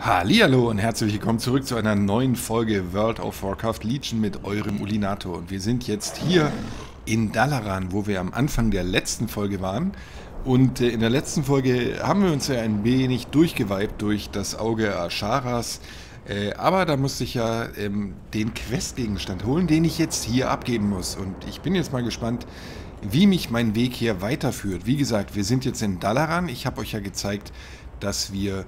Hallihallo und herzlich willkommen zurück zu einer neuen Folge World of Warcraft Legion mit eurem Ulinator. Und wir sind jetzt hier in Dalaran, wo wir am Anfang der letzten Folge waren. Und äh, in der letzten Folge haben wir uns ja ein wenig durchgeweibt durch das Auge Asharas. Äh, aber da musste ich ja ähm, den Questgegenstand holen, den ich jetzt hier abgeben muss. Und ich bin jetzt mal gespannt, wie mich mein Weg hier weiterführt. Wie gesagt, wir sind jetzt in Dalaran. Ich habe euch ja gezeigt, dass wir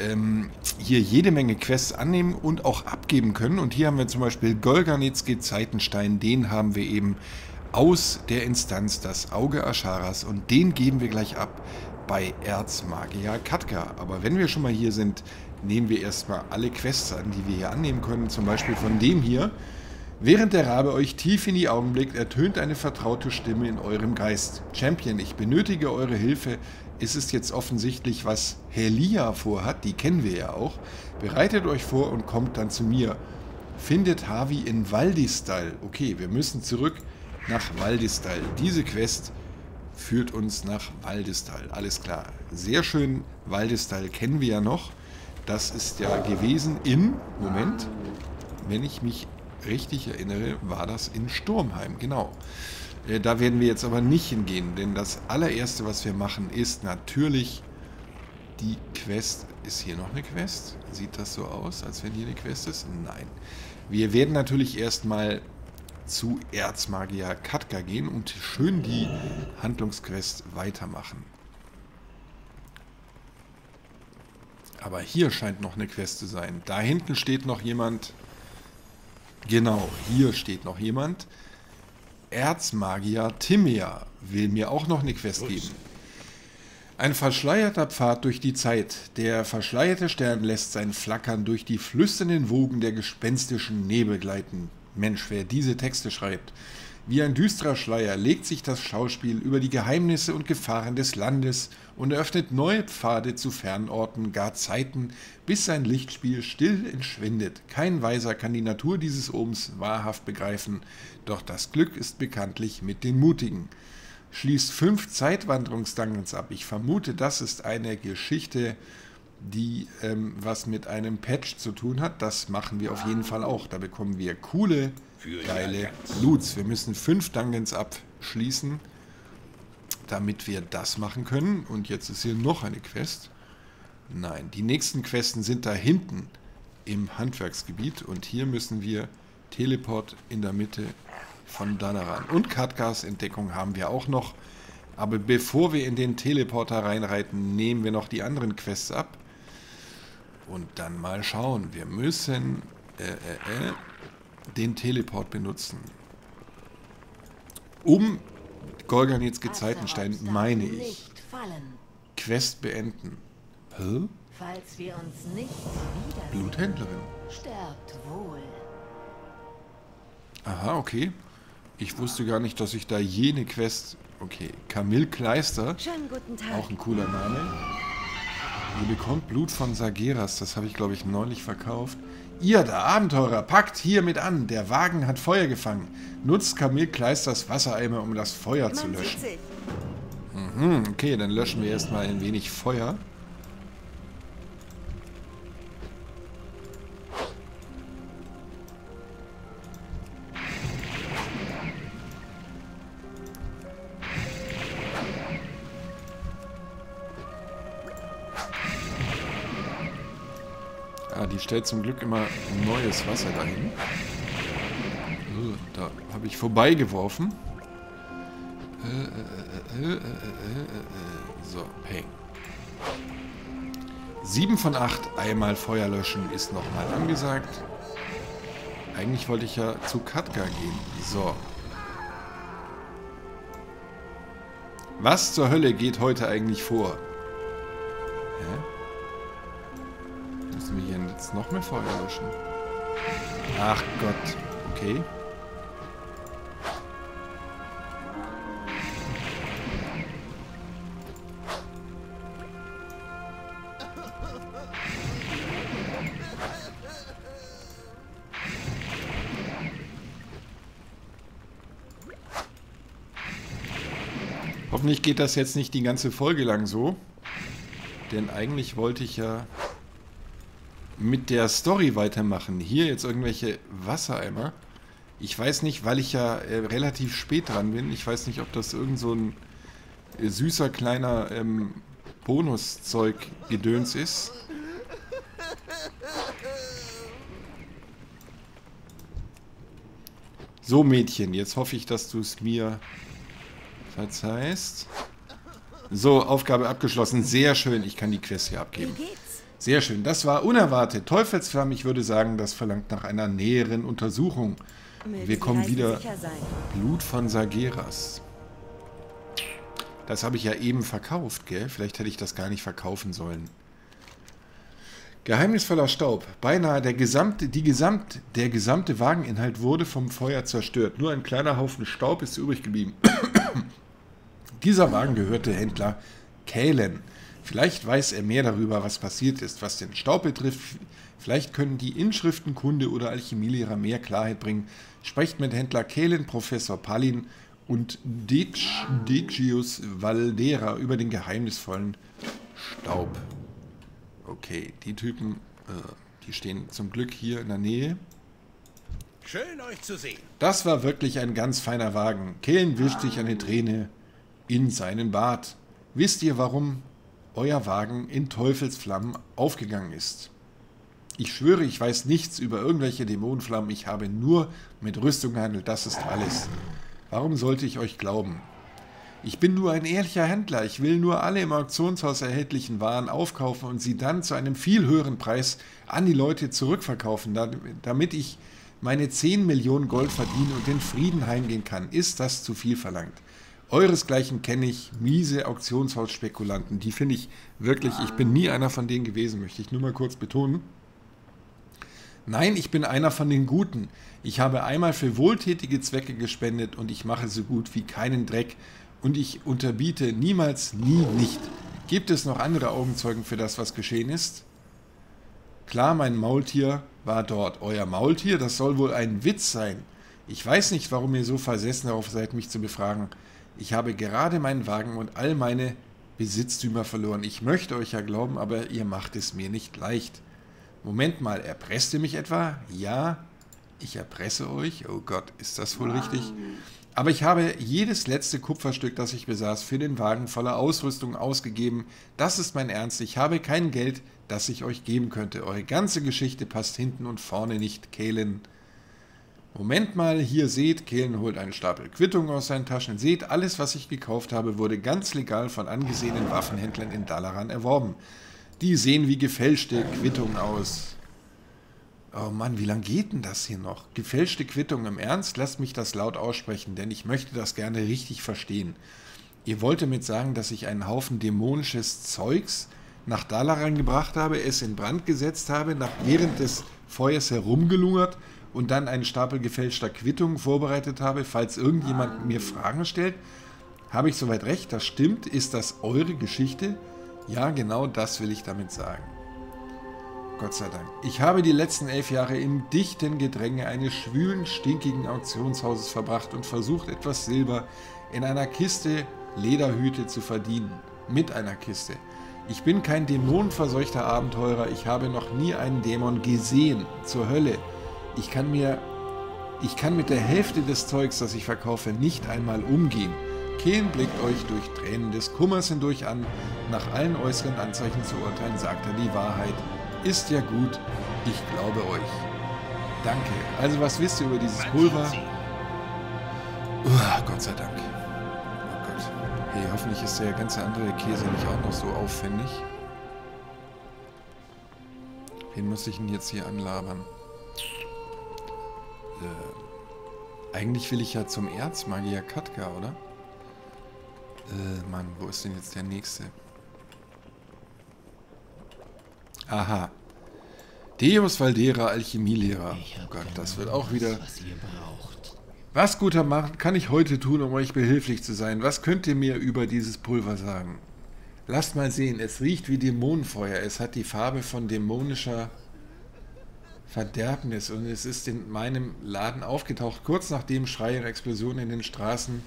ähm, hier jede Menge Quests annehmen und auch abgeben können. Und hier haben wir zum Beispiel Golganitz Gezeitenstein, den haben wir eben aus der Instanz das Auge Asharas und den geben wir gleich ab bei Erzmagier Katka. Aber wenn wir schon mal hier sind, nehmen wir erstmal alle Quests an, die wir hier annehmen können. Zum Beispiel von dem hier. Während der Rabe euch tief in die Augen blickt, ertönt eine vertraute Stimme in eurem Geist. Champion, ich benötige eure Hilfe. Es ist jetzt offensichtlich, was Helia vorhat. Die kennen wir ja auch. Bereitet euch vor und kommt dann zu mir. Findet Harvey in Valdistal. Okay, wir müssen zurück nach Valdistal. Diese Quest führt uns nach Valdistal. Alles klar. Sehr schön. Valdistal kennen wir ja noch. Das ist ja gewesen in... Moment. Wenn ich mich richtig erinnere, war das in Sturmheim, genau. Äh, da werden wir jetzt aber nicht hingehen, denn das allererste, was wir machen, ist natürlich die Quest. Ist hier noch eine Quest? Sieht das so aus, als wenn hier eine Quest ist? Nein. Wir werden natürlich erstmal zu Erzmagier Katka gehen und schön die Handlungsquest weitermachen. Aber hier scheint noch eine Quest zu sein. Da hinten steht noch jemand, Genau, hier steht noch jemand. Erzmagier Timea will mir auch noch eine Quest geben. Ein verschleierter Pfad durch die Zeit. Der verschleierte Stern lässt sein Flackern durch die flüsternden Wogen der gespenstischen Nebel gleiten. Mensch, wer diese Texte schreibt. Wie ein düsterer Schleier legt sich das Schauspiel über die Geheimnisse und Gefahren des Landes und eröffnet neue Pfade zu Fernorten, gar Zeiten, bis sein Lichtspiel still entschwindet. Kein Weiser kann die Natur dieses Ohms wahrhaft begreifen, doch das Glück ist bekanntlich mit den Mutigen. Schließt fünf Zeitwanderungsdungeons ab. Ich vermute, das ist eine Geschichte, die ähm, was mit einem Patch zu tun hat. Das machen wir auf jeden Fall auch. Da bekommen wir coole geile Loots. Wir müssen fünf Dungeons abschließen, damit wir das machen können. Und jetzt ist hier noch eine Quest. Nein, die nächsten Questen sind da hinten im Handwerksgebiet. Und hier müssen wir Teleport in der Mitte von Danaran. Und Katgas Entdeckung haben wir auch noch. Aber bevor wir in den Teleporter reinreiten, nehmen wir noch die anderen Quests ab. Und dann mal schauen. Wir müssen... Äh, äh, äh, den Teleport benutzen. Um Golganits Gezeitenstein, meine ich. Quest beenden. Hä? Falls wir uns nicht Bluthändlerin. Sterbt wohl. Aha, okay. Ich wusste gar nicht, dass ich da jene Quest... Okay, Camille Kleister. Auch ein cooler Name. Ihr bekommt Blut von Sageras. Das habe ich, glaube ich, neulich verkauft. Ihr, der Abenteurer, packt hiermit an. Der Wagen hat Feuer gefangen. Nutzt Camille Kleisters Wassereimer, um das Feuer zu löschen. Mhm, okay, dann löschen wir erstmal ein wenig Feuer. Stellt zum Glück immer neues Wasser dahin. da habe ich vorbeigeworfen. so, peng. 7 von 8 einmal Feuer löschen ist nochmal angesagt. Eigentlich wollte ich ja zu Katka gehen. So. Was zur Hölle geht heute eigentlich vor? Jetzt noch mehr Feuer löschen? Ach Gott. Okay. Hoffentlich geht das jetzt nicht die ganze Folge lang so. Denn eigentlich wollte ich ja mit der Story weitermachen. Hier jetzt irgendwelche Wassereimer. Ich weiß nicht, weil ich ja äh, relativ spät dran bin. Ich weiß nicht, ob das irgend so ein äh, süßer kleiner ähm, Bonuszeug-Gedöns ist. So, Mädchen, jetzt hoffe ich, dass du es mir verzeihst. So, Aufgabe abgeschlossen. Sehr schön. Ich kann die Quest hier abgeben. Sehr schön. Das war unerwartet. Teufelsflamme, ich würde sagen, das verlangt nach einer näheren Untersuchung. Wir kommen wieder. Blut von Sageras. Das habe ich ja eben verkauft, gell? Vielleicht hätte ich das gar nicht verkaufen sollen. Geheimnisvoller Staub. Beinahe der gesamte, die gesamt, der gesamte Wageninhalt wurde vom Feuer zerstört. Nur ein kleiner Haufen Staub ist übrig geblieben. Dieser Wagen gehörte Händler Kalen. Vielleicht weiß er mehr darüber, was passiert ist. Was den Staub betrifft, vielleicht können die Inschriften, Kunde oder Alchemielehrer mehr Klarheit bringen. Sprecht mit Händler Kalen, Professor Palin und Decius Valdera über den geheimnisvollen Staub. Okay, die Typen, äh, die stehen zum Glück hier in der Nähe. Schön euch zu sehen. Das war wirklich ein ganz feiner Wagen. Kehlen wischt sich eine Träne in seinen Bart. Wisst ihr, warum euer Wagen in Teufelsflammen aufgegangen ist? Ich schwöre, ich weiß nichts über irgendwelche Dämonenflammen. Ich habe nur mit Rüstung gehandelt. Das ist alles. Warum sollte ich euch glauben? Ich bin nur ein ehrlicher Händler. Ich will nur alle im Auktionshaus erhältlichen Waren aufkaufen und sie dann zu einem viel höheren Preis an die Leute zurückverkaufen, damit ich meine 10 Millionen Gold verdiene und in Frieden heimgehen kann. Ist das zu viel verlangt? Euresgleichen kenne ich, miese Auktionshausspekulanten. Die finde ich wirklich, ich bin nie einer von denen gewesen, möchte ich nur mal kurz betonen. Nein, ich bin einer von den Guten. Ich habe einmal für wohltätige Zwecke gespendet und ich mache so gut wie keinen Dreck und ich unterbiete niemals, nie nicht. Gibt es noch andere Augenzeugen für das, was geschehen ist? Klar, mein Maultier war dort. Euer Maultier, das soll wohl ein Witz sein. Ich weiß nicht, warum ihr so versessen darauf seid, mich zu befragen. Ich habe gerade meinen Wagen und all meine Besitztümer verloren. Ich möchte euch ja glauben, aber ihr macht es mir nicht leicht. Moment mal, erpresst ihr mich etwa? Ja, ich erpresse euch. Oh Gott, ist das wohl richtig? Aber ich habe jedes letzte Kupferstück, das ich besaß, für den Wagen voller Ausrüstung ausgegeben. Das ist mein Ernst. Ich habe kein Geld, das ich euch geben könnte. Eure ganze Geschichte passt hinten und vorne nicht, Kehlen. Moment mal, hier seht, Kehlen holt einen Stapel Quittungen aus seinen Taschen. Seht, alles, was ich gekauft habe, wurde ganz legal von angesehenen Waffenhändlern in Dalaran erworben. Die sehen wie gefälschte Quittungen aus. Oh Mann, wie lange geht denn das hier noch? Gefälschte Quittung im Ernst? Lasst mich das laut aussprechen, denn ich möchte das gerne richtig verstehen. Ihr wollt damit sagen, dass ich einen Haufen dämonisches Zeugs nach Dalaran gebracht habe, es in Brand gesetzt habe, nach während des Feuers herumgelungert und dann einen Stapel gefälschter Quittungen vorbereitet habe, falls irgendjemand mir Fragen stellt? Habe ich soweit recht? Das stimmt? Ist das eure Geschichte? Ja, genau das will ich damit sagen. Gott sei Dank. Ich habe die letzten elf Jahre im dichten Gedränge eines schwülen, stinkigen Auktionshauses verbracht und versucht, etwas Silber in einer Kiste Lederhüte zu verdienen. Mit einer Kiste. Ich bin kein dämonenverseuchter Abenteurer. Ich habe noch nie einen Dämon gesehen. Zur Hölle. Ich kann mir... Ich kann mit der Hälfte des Zeugs, das ich verkaufe, nicht einmal umgehen. Kehn blickt euch durch Tränen des Kummers hindurch an. Nach allen äußeren Anzeichen zu urteilen, sagt er die Wahrheit. Ist ja gut, ich glaube euch. Danke. Also was wisst ihr über dieses Pulver? Uh, Gott sei Dank. Oh Gott. Hey, hoffentlich ist der ganze andere Käse nicht auch noch so aufwendig. Wen muss ich denn jetzt hier anlabern? Äh, eigentlich will ich ja zum Erzmagier Katka, oder? Äh, Mann, wo ist denn jetzt der nächste? Aha. Deus Valdera Alchemielehrer. Oh Gott, das wird auch wieder... Was, guter Mann, kann ich heute tun, um euch behilflich zu sein? Was könnt ihr mir über dieses Pulver sagen? Lasst mal sehen, es riecht wie Dämonenfeuer. Es hat die Farbe von dämonischer Verderbnis und es ist in meinem Laden aufgetaucht, kurz nachdem Schreie und Explosionen in den Straßen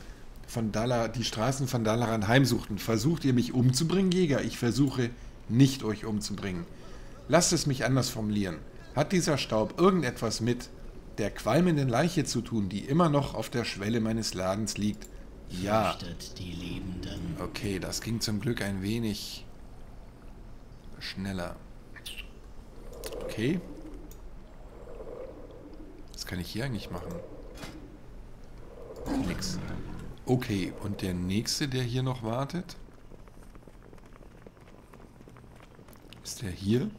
von Dalla, die Straßen von Dalaran heimsuchten. Versucht ihr mich umzubringen, Jäger? Ich versuche nicht euch umzubringen. Lasst es mich anders formulieren. Hat dieser Staub irgendetwas mit der qualmenden Leiche zu tun, die immer noch auf der Schwelle meines Ladens liegt? Ja. Okay, das ging zum Glück ein wenig schneller. Okay. Kann ich hier eigentlich machen? Nix. Okay, und der nächste, der hier noch wartet? Ist der hier?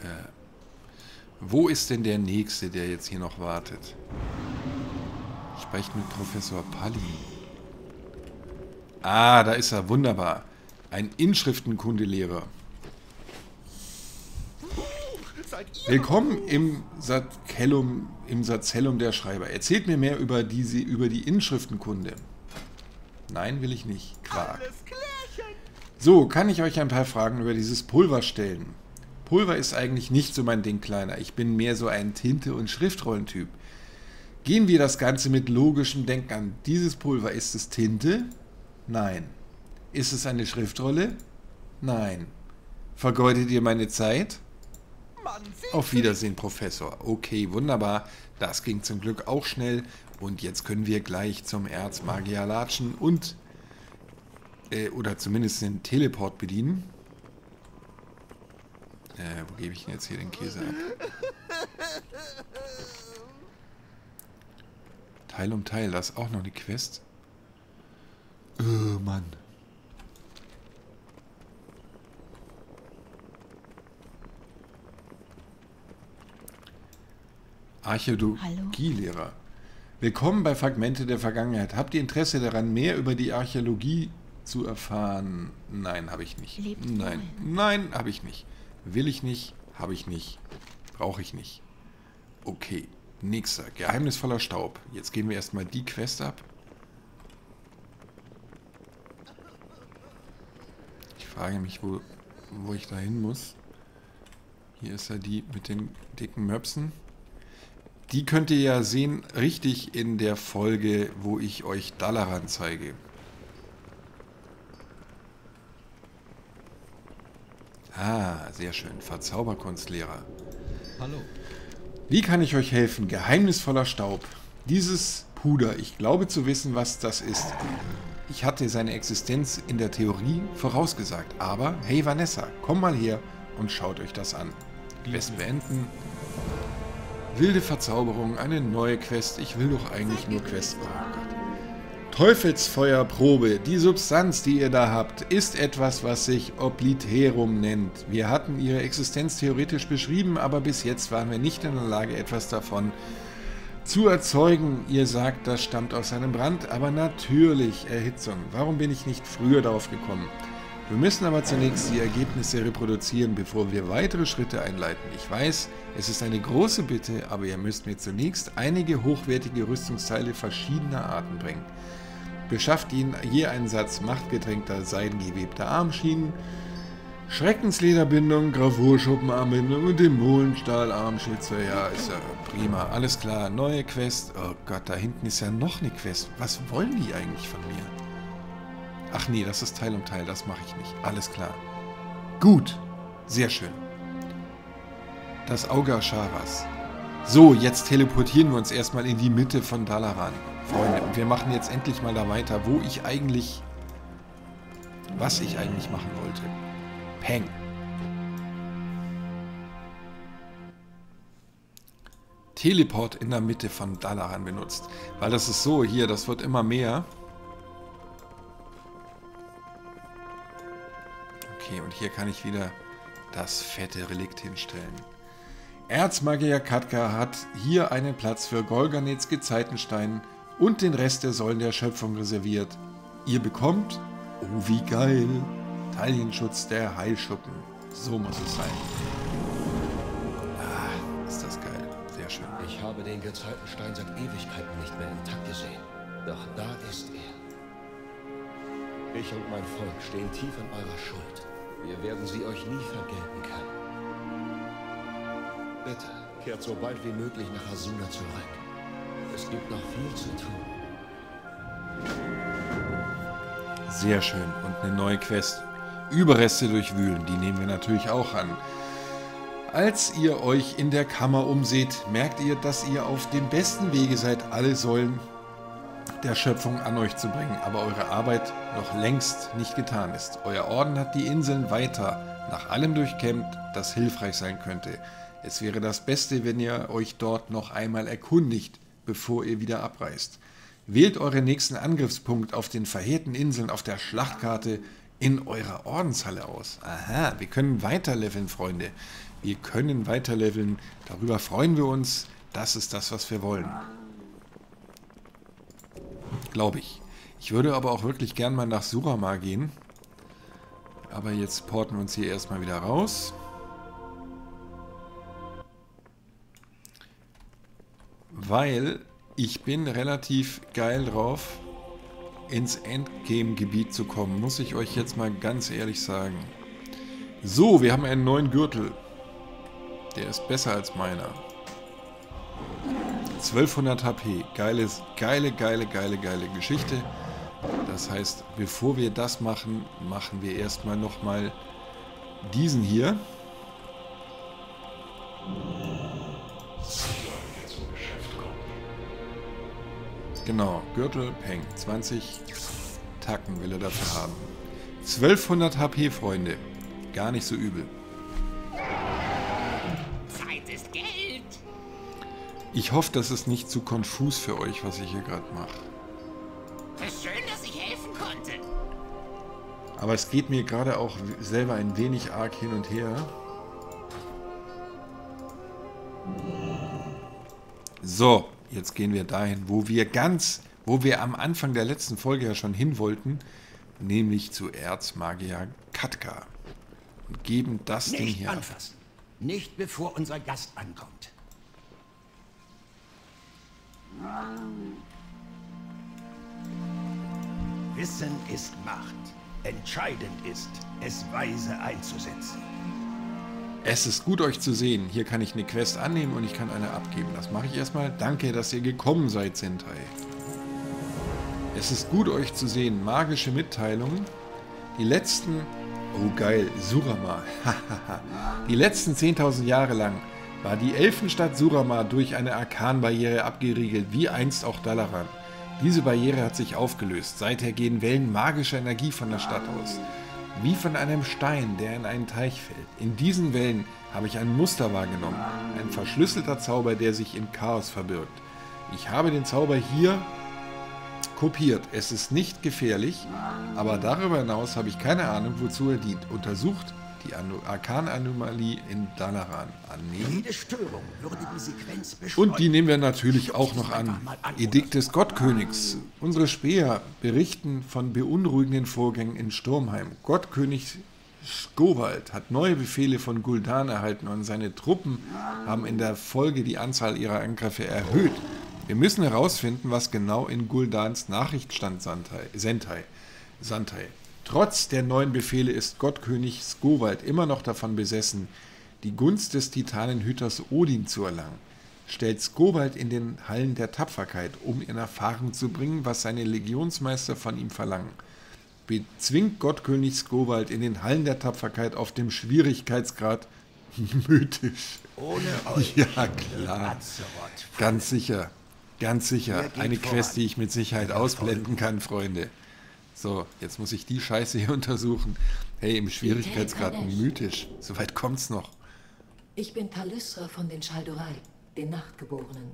Äh, wo ist denn der nächste, der jetzt hier noch wartet? Sprecht mit Professor Palli. Ah, da ist er. Wunderbar. Ein Inschriftenkundelehrer. Willkommen im Satzellum, im Satzellum der Schreiber. Erzählt mir mehr über, diese, über die Inschriftenkunde. Nein, will ich nicht. Quark. So, kann ich euch ein paar Fragen über dieses Pulver stellen? Pulver ist eigentlich nicht so mein Ding, Kleiner. Ich bin mehr so ein Tinte- und Schriftrollentyp. Gehen wir das Ganze mit logischem Denken an. Dieses Pulver, ist es Tinte? Nein. Ist es eine Schriftrolle? Nein. Vergeudet ihr meine Zeit? Auf Wiedersehen, Professor. Okay, wunderbar. Das ging zum Glück auch schnell. Und jetzt können wir gleich zum Erzmagier latschen und äh, oder zumindest den Teleport bedienen. Äh, wo gebe ich denn jetzt hier den Käse ab? Teil um Teil, das ist auch noch eine Quest. Oh Mann. Archäologielehrer. Willkommen bei Fragmente der Vergangenheit. Habt ihr Interesse daran, mehr über die Archäologie zu erfahren? Nein, habe ich nicht. Lebt Nein, nein, habe ich nicht. Will ich nicht, habe ich nicht, brauche ich nicht. Okay, nächster. Geheimnisvoller Staub. Jetzt gehen wir erstmal die Quest ab. Ich frage mich, wo, wo ich da hin muss. Hier ist ja die mit den dicken Möpsen. Die könnt ihr ja sehen, richtig in der Folge, wo ich euch Dalaran zeige. Ah, sehr schön. Verzauberkunstlehrer. Hallo. Wie kann ich euch helfen? Geheimnisvoller Staub. Dieses Puder, ich glaube zu wissen, was das ist. Ich hatte seine Existenz in der Theorie vorausgesagt. Aber, hey Vanessa, komm mal her und schaut euch das an. Quest beenden. Wilde Verzauberung, eine neue Quest. Ich will doch eigentlich nur Quests. Oh. Teufelsfeuerprobe. Die Substanz, die ihr da habt, ist etwas, was sich Obliterum nennt. Wir hatten ihre Existenz theoretisch beschrieben, aber bis jetzt waren wir nicht in der Lage, etwas davon zu erzeugen. Ihr sagt, das stammt aus einem Brand, aber natürlich Erhitzung. Warum bin ich nicht früher darauf gekommen? Wir müssen aber zunächst die Ergebnisse reproduzieren, bevor wir weitere Schritte einleiten. Ich weiß, es ist eine große Bitte, aber ihr müsst mir zunächst einige hochwertige Rüstungsteile verschiedener Arten bringen. Beschafft ihnen je einen Satz machtgetränkter, seidengewebter Armschienen, Schreckenslederbindung, Gravurschuppenarmbindung und Dämonenstahlarmschütze. Ja, ist ja prima. Alles klar. Neue Quest. Oh Gott, da hinten ist ja noch eine Quest. Was wollen die eigentlich von mir? Ach nee, das ist Teil um Teil. Das mache ich nicht. Alles klar. Gut. Sehr schön. Das Auge Asharas. So, jetzt teleportieren wir uns erstmal in die Mitte von Dalaran. Freunde, und wir machen jetzt endlich mal da weiter, wo ich eigentlich... Was ich eigentlich machen wollte. Peng. Teleport in der Mitte von Dalaran benutzt. Weil das ist so, hier, das wird immer mehr. Okay, und hier kann ich wieder das fette Relikt hinstellen. Erzmagier Katka hat hier einen Platz für Golganets Gezeitenstein und den Rest der Säulen der Schöpfung reserviert. Ihr bekommt, oh wie geil, Taillenschutz der Heilschuppen. So muss es sein. Ah, ist das geil. Sehr schön. Ich habe den Gezeitenstein seit Ewigkeiten nicht mehr intakt gesehen. Doch da ist er. Ich und mein Volk stehen tief in eurer Schuld. Wir werden sie euch nie vergelten können. Bitte, kehrt so bald wie möglich nach Asuna zurück. Es gibt noch viel zu tun. Sehr schön. Und eine neue Quest. Überreste durchwühlen, die nehmen wir natürlich auch an. Als ihr euch in der Kammer umseht, merkt ihr, dass ihr auf dem besten Wege seid, alle Säulen der Schöpfung an euch zu bringen, aber eure Arbeit noch längst nicht getan ist. Euer Orden hat die Inseln weiter nach allem durchkämmt, das hilfreich sein könnte. Es wäre das Beste, wenn ihr euch dort noch einmal erkundigt, bevor ihr wieder abreist. Wählt euren nächsten Angriffspunkt auf den verheerten Inseln auf der Schlachtkarte in eurer Ordenshalle aus. Aha, wir können weiterleveln, Freunde. Wir können weiterleveln. Darüber freuen wir uns. Das ist das, was wir wollen. Glaube ich. Ich würde aber auch wirklich gern mal nach Surama gehen. Aber jetzt porten wir uns hier erstmal wieder raus. Weil ich bin relativ geil drauf, ins Endgame-Gebiet zu kommen, muss ich euch jetzt mal ganz ehrlich sagen. So, wir haben einen neuen Gürtel. Der ist besser als meiner. 1200 HP. Geiles, geile, geile, geile, geile Geschichte. Das heißt, bevor wir das machen, machen wir erstmal nochmal diesen hier. Genau, Gürtel, Peng. 20 Tacken will er dafür haben. 1200 HP, Freunde. Gar nicht so übel. Ich hoffe, das ist nicht zu konfus für euch, was ich hier gerade mache. Es ist schön, dass ich helfen konnte. Aber es geht mir gerade auch selber ein wenig arg hin und her. So, jetzt gehen wir dahin, wo wir ganz, wo wir am Anfang der letzten Folge ja schon hin wollten, nämlich zu Erzmagier Katka. Und geben das Ding Nicht hier ab. anfassen. Nicht bevor unser Gast ankommt. Wissen ist Macht. Entscheidend ist, es weise einzusetzen. Es ist gut, euch zu sehen. Hier kann ich eine Quest annehmen und ich kann eine abgeben. Das mache ich erstmal. Danke, dass ihr gekommen seid, Sentai. Es ist gut, euch zu sehen. Magische Mitteilungen. Die letzten... Oh geil, Surama. die letzten 10.000 Jahre lang war die Elfenstadt Surama durch eine Arkanbarriere abgeriegelt, wie einst auch Dalaran. Diese Barriere hat sich aufgelöst. Seither gehen Wellen magischer Energie von der Stadt aus. Wie von einem Stein, der in einen Teich fällt. In diesen Wellen habe ich ein Muster wahrgenommen. Ein verschlüsselter Zauber, der sich in Chaos verbirgt. Ich habe den Zauber hier kopiert. Es ist nicht gefährlich, aber darüber hinaus habe ich keine Ahnung, wozu er dient. Untersucht die Arkananomalie in Dalaran. Annehmen. Und die nehmen wir natürlich auch noch an. Edikt des Gottkönigs. Unsere Späher berichten von beunruhigenden Vorgängen in Sturmheim. Gottkönig Skowald hat neue Befehle von Guldan erhalten und seine Truppen haben in der Folge die Anzahl ihrer Angriffe erhöht. Wir müssen herausfinden, was genau in Guldans Nachricht stand, Santai, Sentai. Santai. Trotz der neuen Befehle ist Gottkönig Skowald immer noch davon besessen, die Gunst des Titanenhüters Odin zu erlangen. Stellt Skowald in den Hallen der Tapferkeit, um in Erfahrung zu bringen, was seine Legionsmeister von ihm verlangen. Bezwingt Gottkönig Skowald in den Hallen der Tapferkeit auf dem Schwierigkeitsgrad mythisch. Ohne euch. Ja, klar. Ganz sicher. Ganz sicher. Eine. Quest, die ich mit Sicherheit ausblenden kann, Freunde. So, jetzt muss ich die Scheiße hier untersuchen. Hey, im Schwierigkeitsgrad mythisch. Soweit kommt's noch. Ich bin Kalysra von den Chaldorai, den Nachtgeborenen.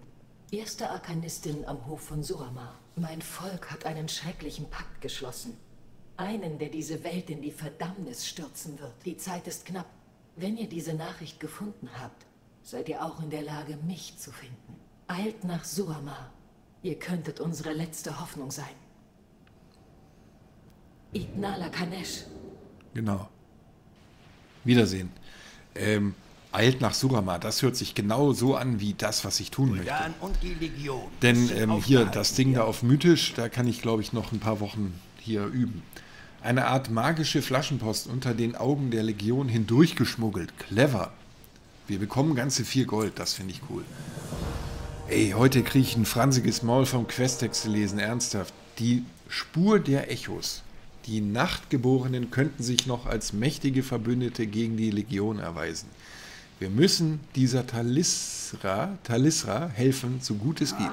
Erste Arkanistin am Hof von Surama. Mein Volk hat einen schrecklichen Pakt geschlossen. Einen, der diese Welt in die Verdammnis stürzen wird. Die Zeit ist knapp. Wenn ihr diese Nachricht gefunden habt, seid ihr auch in der Lage, mich zu finden. Eilt nach Surama. Ihr könntet unsere letzte Hoffnung sein. Ignala Kanesh. Genau. Wiedersehen. Ähm, eilt nach Surama. Das hört sich genau so an wie das, was ich tun möchte. Guldan und die Legion. Denn ähm, hier, das Ding da auf mythisch, da kann ich, glaube ich, noch ein paar Wochen hier üben. Eine Art magische Flaschenpost unter den Augen der Legion hindurchgeschmuggelt. Clever. Wir bekommen ganze vier Gold, das finde ich cool. Ey, heute kriege ich ein fransiges Maul vom Questex zu lesen, ernsthaft. Die Spur der Echos. Die Nachtgeborenen könnten sich noch als mächtige Verbündete gegen die Legion erweisen. Wir müssen dieser Talisra, Talisra helfen, so gut es geht.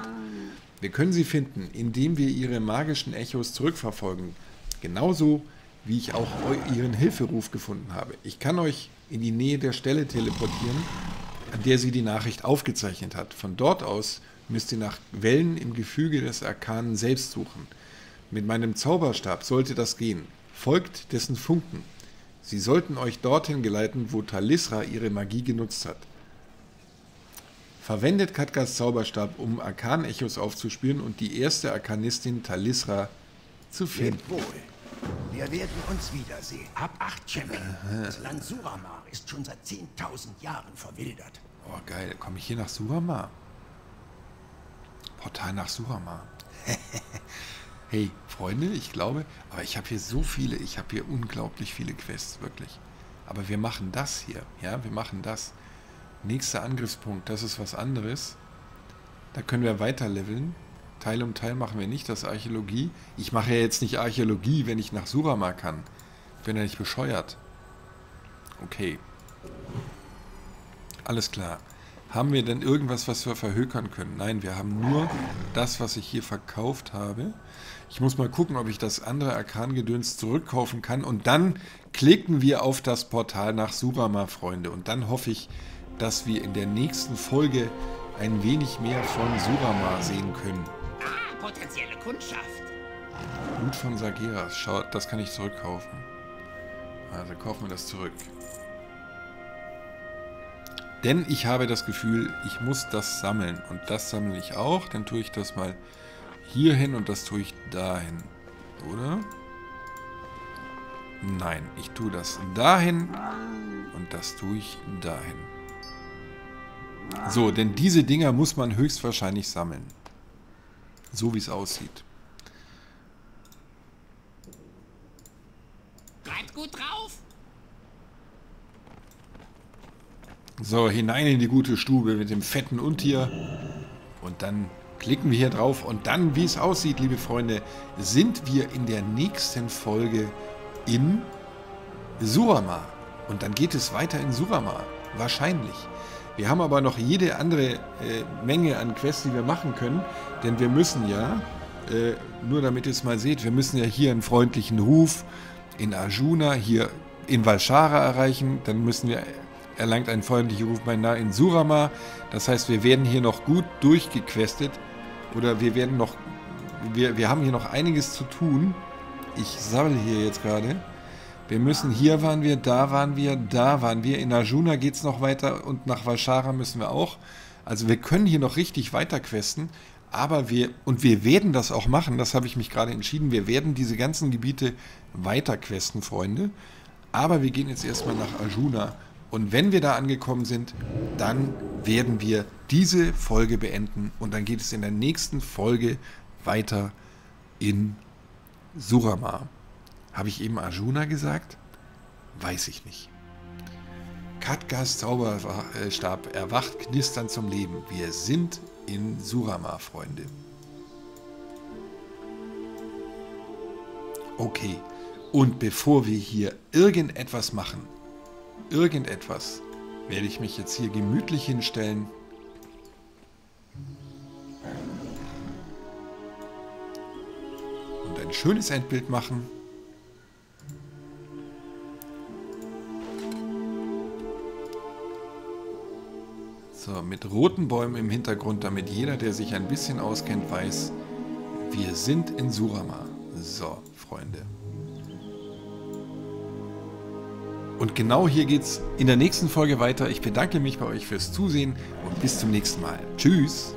Wir können sie finden, indem wir ihre magischen Echos zurückverfolgen. Genauso wie ich auch ihren Hilferuf gefunden habe. Ich kann euch in die Nähe der Stelle teleportieren, an der sie die Nachricht aufgezeichnet hat. Von dort aus müsst ihr nach Wellen im Gefüge des Arkanen selbst suchen. Mit meinem Zauberstab sollte das gehen. Folgt dessen Funken. Sie sollten euch dorthin geleiten, wo Talisra ihre Magie genutzt hat. Verwendet Katkas Zauberstab, um Arkanechos aufzuspüren und die erste Arkanistin Talisra zu finden. Lebt wohl. Wir werden uns wiedersehen. Hab acht, Champion. Das Land Suramar ist schon seit 10.000 Jahren verwildert. Oh, geil. Komme ich hier nach Suramar? Portal nach Suramar. hey, Freunde, ich glaube, aber ich habe hier so viele, ich habe hier unglaublich viele Quests, wirklich. Aber wir machen das hier, ja, wir machen das. Nächster Angriffspunkt, das ist was anderes. Da können wir weiter leveln. Teil um Teil machen wir nicht, das Archäologie. Ich mache ja jetzt nicht Archäologie, wenn ich nach Suramar kann. Ich bin ja nicht bescheuert. Okay. Alles klar. Haben wir denn irgendwas, was wir verhökern können? Nein, wir haben nur das, was ich hier verkauft habe. Ich muss mal gucken, ob ich das andere Arkan-Gedöns zurückkaufen kann. Und dann klicken wir auf das Portal nach Surama, Freunde. Und dann hoffe ich, dass wir in der nächsten Folge ein wenig mehr von Surama sehen können. Ah, potenzielle Kundschaft. Blut von Sageras. Schaut, das kann ich zurückkaufen. Also kaufen wir das zurück. Denn ich habe das Gefühl, ich muss das sammeln. Und das sammle ich auch. Dann tue ich das mal hier hin und das tue ich dahin. Oder? Nein, ich tue das dahin und das tue ich dahin. So, denn diese Dinger muss man höchstwahrscheinlich sammeln. So wie es aussieht. Bleibt gut drauf. So, hinein in die gute Stube mit dem fetten Untier. Und dann klicken wir hier drauf. Und dann, wie es aussieht, liebe Freunde, sind wir in der nächsten Folge in Surama. Und dann geht es weiter in Surama. Wahrscheinlich. Wir haben aber noch jede andere äh, Menge an Quests, die wir machen können. Denn wir müssen ja, äh, nur damit ihr es mal seht, wir müssen ja hier einen freundlichen Ruf in Arjuna, hier in Valshara erreichen. Dann müssen wir erlangt einen freundlichen Ruf beinahe in Surama. Das heißt, wir werden hier noch gut durchgequestet. Oder wir werden noch. Wir, wir haben hier noch einiges zu tun. Ich sammle hier jetzt gerade. Wir müssen, hier waren wir, da waren wir, da waren wir. In Arjuna geht es noch weiter und nach Valshara müssen wir auch. Also wir können hier noch richtig weiter questen. Aber wir, und wir werden das auch machen, das habe ich mich gerade entschieden, wir werden diese ganzen Gebiete weiter questen, Freunde. Aber wir gehen jetzt erstmal nach Arjuna und wenn wir da angekommen sind, dann werden wir diese Folge beenden und dann geht es in der nächsten Folge weiter in Surama. Habe ich eben Arjuna gesagt? Weiß ich nicht. Katgas Zauberstab erwacht knisternd zum Leben. Wir sind in Surama, Freunde. Okay, und bevor wir hier irgendetwas machen, irgendetwas, werde ich mich jetzt hier gemütlich hinstellen. Und ein schönes Endbild machen. So, mit roten Bäumen im Hintergrund, damit jeder, der sich ein bisschen auskennt, weiß, wir sind in Surama. So, Freunde. Und genau hier geht es in der nächsten Folge weiter. Ich bedanke mich bei euch fürs Zusehen und bis zum nächsten Mal. Tschüss.